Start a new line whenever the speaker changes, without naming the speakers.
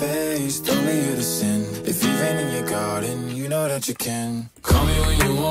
face, tell me you're the sin. If you've in your garden, you know that you can. Call me when you want